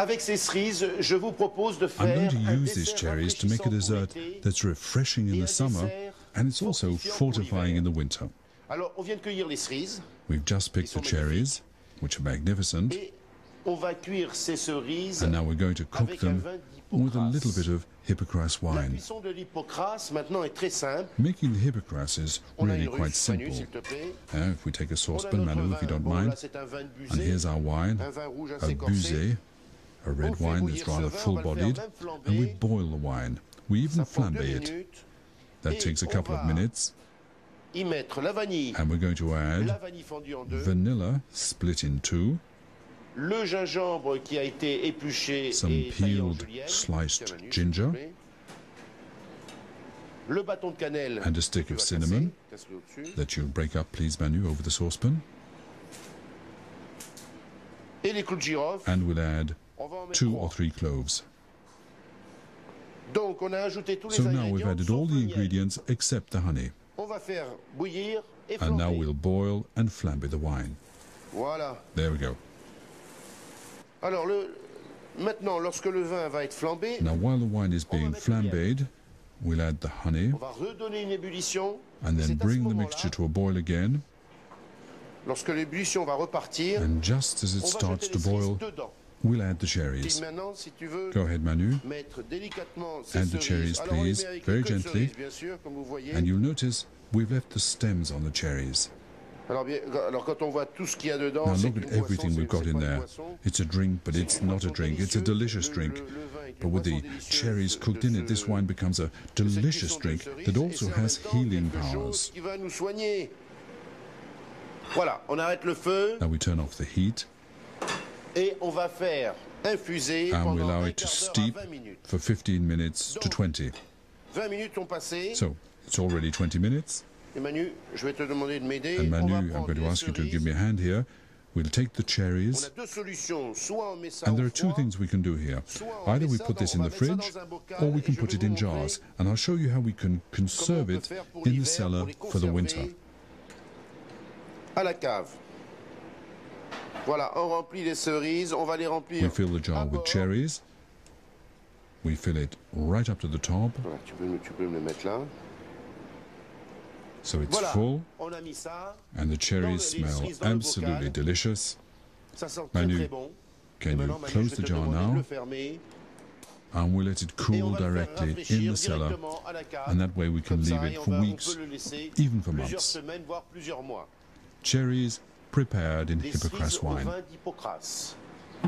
I'm going to use these cherries to make a dessert that's refreshing in the summer and it's also fortifying in the winter. Alors, on vient de cueillir les cerises We've just picked the cherries, which are magnificent, et on va cuire ces cerises and now we're going to cook them with a little bit of Hippocras wine. cuisson de maintenant est très simple. Making the Hippocras is really quite simple. s'il te plaît. Uh, if we take a saucepan, Manu, if you don't mind, c'est un vin de and here's our wine, un vin rouge a busé, a red wine that's rather vin, on va le faire full-bodied, and we boil the wine. We even flambe it. That takes a couple of minutes, Y mettre la vanille, and we're going to add vanille fondue en deux, vanilla split in two, le gingembre qui a été épluché Some et peeled sliced ginger. s'il te plaît. Le bâton de cannelle. And a stick of cinnamon. That you'll break up, please, Manu, over the saucepan. Et les clous de. And we'll add On va en mettre two or three cloves. Donc on a ajouté tous les So now we've added all the ingredients except the honey. On va faire bouillir et And now we'll boil and flambe the wine. There we go. Alors le maintenant lorsque le vin va être flambé, Now, while the wine is being mettre le miel. flambéed, we'll add the honey on va redonner une ébullition. and then C'est à ce bring the mixture to a boil again. Lorsque l'ébullition va repartir, And just as it starts to boil. We'll add the cherries. maintenant, si tu veux Go ahead, Manu. Add the cherries, alors on les please, very une queue de gently. cerise, bien sûr, comme vous voyez. And you'll notice we've left the stems on the cherries. Alors, bien, alors quand on voit tout ce qu'il y a dedans, Now look at everything we've got in there. It's a drink, but it's not a drink. It's a delicious drink. le- le vin est une But with the cherries cooked in it, this wine becomes a delicious drink that also has healing powers. qui va nous soigner. Voilà, on arrête le feu Now we turn off the heat et on va faire infuser and we allow it to quart d'heure à steep for 15 minutes to 20. 20 minutes ont passé. So it's already 20 minutes. Et Manu, je vais te demander de m'aider. And Manu, I'm going to ask you to give me a hand here. We'll take the cherries, deux solutions. Soit on met ça and there are two things we can do here. Either we put this in the fridge, dans un bocal or we can put it in jars. And I'll show you how we can conserve it in the cellar for the winter. Voilà, on remplit les cerises, on va les remplir. We fill the jar ah with cherries. We fill it right up to the top, Voilà, tu, peux, tu peux me le mettre là. so it's Voilà, full, on a mis ça. and the cherries smell cerises dans le absolutely delicious. Ça sent très Manu. Can eh you Manu, close the jar now? And we'll let it cool va le faire directly in the cellar, directement à la cave. and that way we can leave it for weeks, le even for months. semaines, voire mois. Cherries prepared in Hippocras wine.